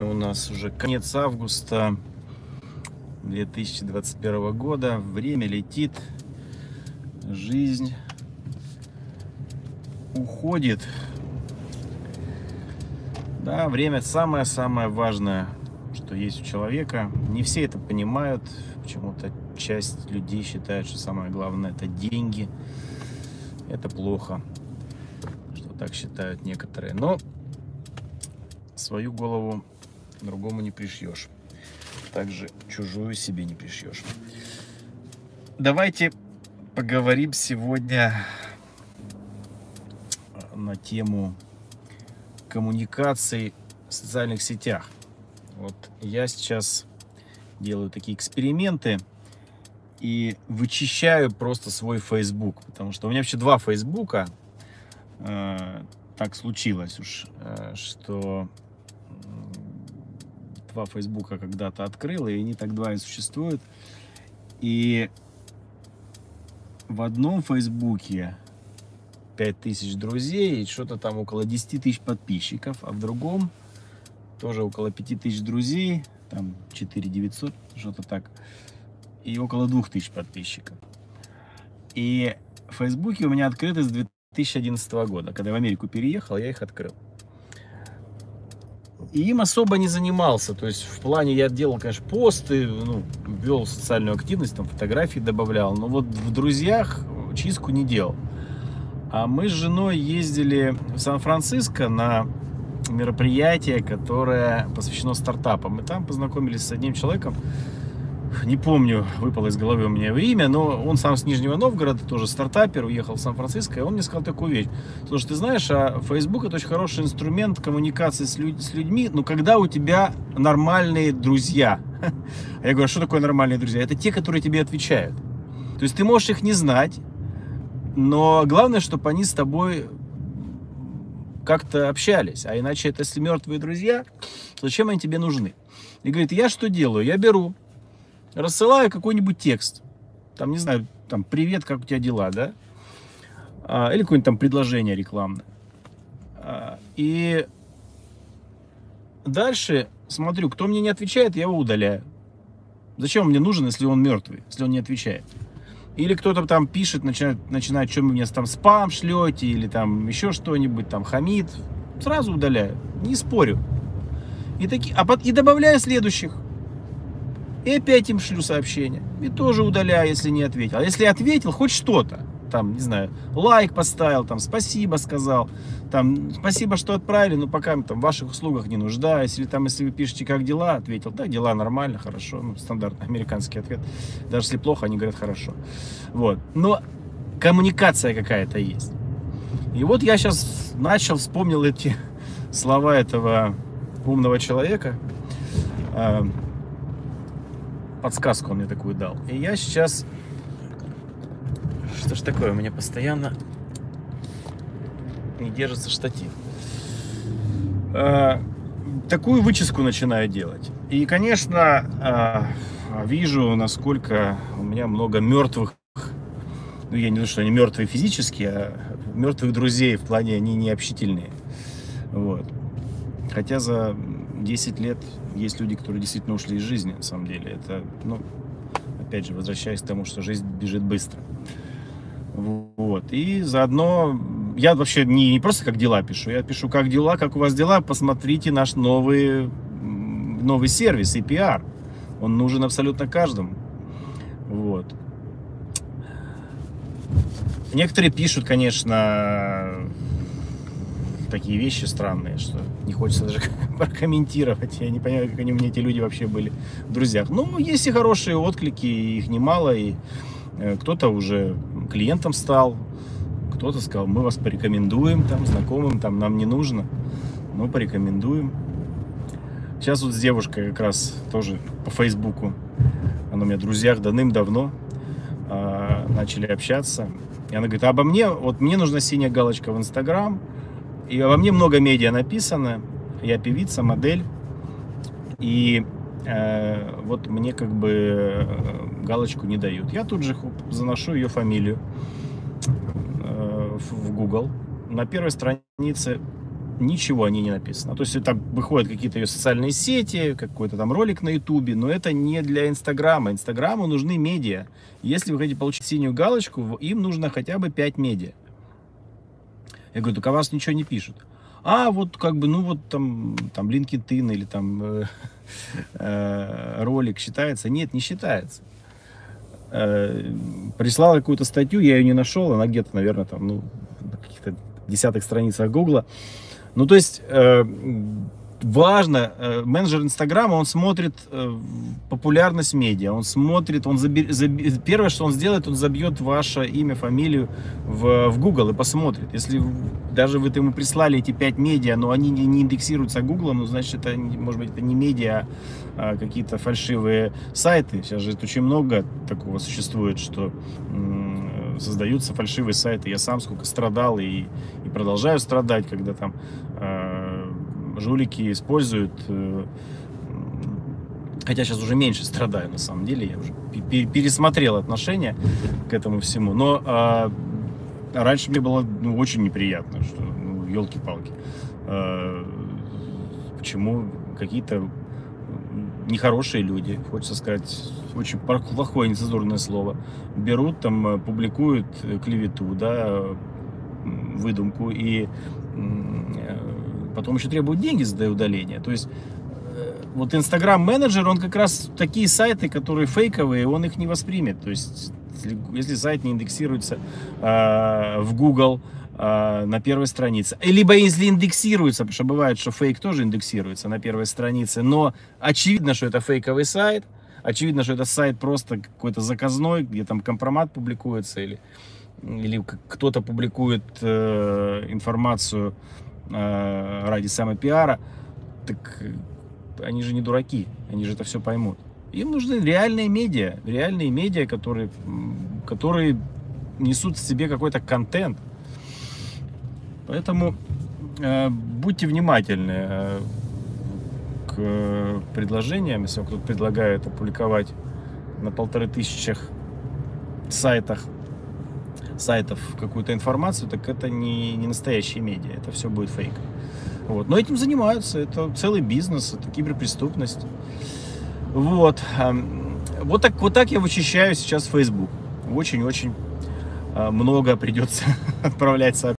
У нас уже конец августа 2021 года. Время летит. Жизнь уходит. Да, время самое-самое важное, что есть у человека. Не все это понимают. Почему-то часть людей считает, что самое главное это деньги. Это плохо, что так считают некоторые. Но свою голову другому не пришьешь. Также чужую себе не пришьешь. Давайте поговорим сегодня на тему коммуникаций в социальных сетях. Вот я сейчас делаю такие эксперименты и вычищаю просто свой Facebook, потому что у меня вообще два Фейсбука. Э, так случилось уж, э, что два Фейсбука когда-то открыл, и они так два и существуют. И в одном Фейсбуке 5000 друзей, и что-то там около 10 тысяч подписчиков, а в другом тоже около 5000 друзей, там 4 900, что-то так, и около 2000 подписчиков. И в Фейсбуке у меня открыты с 2011 года. Когда я в Америку переехал, я их открыл. И им особо не занимался. То есть в плане я делал, конечно, посты, ну, вел социальную активность, там фотографии добавлял. Но вот в друзьях чистку не делал. А мы с женой ездили в Сан-Франциско на мероприятие, которое посвящено стартапам. И там познакомились с одним человеком, не помню, выпало из головы у меня его имя, но он сам с Нижнего Новгорода, тоже стартапер, уехал в Сан-Франциско, и он мне сказал такую вещь. Слушай, ты знаешь, а Facebook это очень хороший инструмент коммуникации с, люд- с людьми, но когда у тебя нормальные друзья. Я говорю, а что такое нормальные друзья? Это те, которые тебе отвечают. То есть ты можешь их не знать, но главное, чтобы они с тобой как-то общались. А иначе это если мертвые друзья, зачем они тебе нужны? И говорит, я что делаю? Я беру, рассылаю какой-нибудь текст. Там, не знаю, там, привет, как у тебя дела, да? А, или какое-нибудь там предложение рекламное. А, и дальше смотрю, кто мне не отвечает, я его удаляю. Зачем он мне нужен, если он мертвый, если он не отвечает? Или кто-то там пишет, начинает, начинает, что вы мне там спам шлете, или там еще что-нибудь, там хамит. Сразу удаляю, не спорю. И, таки, а под, и добавляю следующих. И опять им шлю сообщение. И тоже удаляю, если не ответил. А если ответил, хоть что-то. Там, не знаю, лайк поставил, там, спасибо сказал. Там, спасибо, что отправили, но пока там, в ваших услугах не нуждаюсь. Или там, если вы пишете, как дела, ответил, да, дела нормально, хорошо. Ну, стандартный американский ответ. Даже если плохо, они говорят хорошо. Вот. Но коммуникация какая-то есть. И вот я сейчас начал, вспомнил эти слова этого умного человека. Подсказку он мне такую дал. И я сейчас... Что ж такое, у меня постоянно не держится штатив. А, такую выческу начинаю делать. И, конечно, а, вижу, насколько у меня много мертвых ну, я не знаю, что они мертвые физически, а мертвых друзей в плане они не общительные. Вот. Хотя за 10 лет есть люди, которые действительно ушли из жизни, на самом деле. Это, ну, опять же, возвращаясь к тому, что жизнь бежит быстро. Вот. И заодно я вообще не, не просто как дела пишу, я пишу как дела, как у вас дела, посмотрите наш новый, новый сервис EPR. Он нужен абсолютно каждому. Вот. Некоторые пишут, конечно, такие вещи странные, что не хочется даже прокомментировать. Я не понимаю, как они у меня эти люди вообще были в друзьях. Ну, есть и хорошие отклики, их немало, и э, кто-то уже клиентом стал, кто-то сказал, мы вас порекомендуем, там, знакомым, там, нам не нужно, но порекомендуем. Сейчас вот с девушкой как раз тоже по Фейсбуку, она у меня в друзьях давным-давно, а, начали общаться. И она говорит, а обо мне, вот мне нужна синяя галочка в Инстаграм, и обо мне много медиа написано, я певица, модель, и э, вот мне как бы э, галочку не дают. Я тут же заношу ее фамилию э, в Google. На первой странице ничего о ней не написано. То есть там выходят какие-то ее социальные сети, какой-то там ролик на ютубе, но это не для Инстаграма. Инстаграму нужны медиа. Если вы хотите получить синюю галочку, им нужно хотя бы 5 медиа. Я говорю, только о вас ничего не пишут. А вот как бы, ну вот там, там LinkedIn или там э, э, ролик считается? Нет, не считается. Э, какую-то статью, я ее не нашел, она где-то, наверное, там, ну, на каких-то десятых страницах Гугла. Ну, то есть, э, важно, э, менеджер Инстаграма, он смотрит э, популярность медиа, он смотрит, он заби, заби, первое, что он сделает, он забьет ваше имя, фамилию в, в Google и посмотрит. Если даже вы ему прислали эти пять медиа, но они не, не индексируются Гуглом, ну, значит, это, может быть, это не медиа, а какие-то фальшивые сайты. Сейчас же очень много такого существует, что создаются фальшивые сайты. Я сам сколько страдал и, и продолжаю страдать, когда там э, жулики используют э, хотя сейчас уже меньше страдаю на самом деле, я уже пересмотрел отношение к этому всему, но э, раньше мне было ну, очень неприятно, что ну, елки-палки, э, почему какие-то нехорошие люди, хочется сказать, очень плохое нецензурное слово, берут там, публикуют клевету, да, выдумку, и э, потом еще требуют деньги за удаление. То есть э, вот Инстаграм менеджер, он как раз такие сайты, которые фейковые, он их не воспримет. То есть если, сайт не индексируется э, в Google, э, на первой странице. Либо если индексируется, потому что бывает, что фейк тоже индексируется на первой странице, но очевидно, что это фейковый сайт, очевидно, что это сайт просто какой-то заказной, где там компромат публикуется или, или кто-то публикует э, информацию э, ради самопиара, так они же не дураки, они же это все поймут. Им нужны реальные медиа, реальные медиа, которые, которые несут в себе какой-то контент. Поэтому э, будьте внимательны э, к э, предложениям, если кто-то предлагает опубликовать на полторы тысячах сайтах сайтов какую-то информацию, так это не, не настоящие медиа, это все будет фейк. Вот. Но этим занимаются, это целый бизнес, это киберпреступность. Вот. Вот так, вот так я вычищаю сейчас Facebook. Очень-очень а, много придется отправлять сообщений.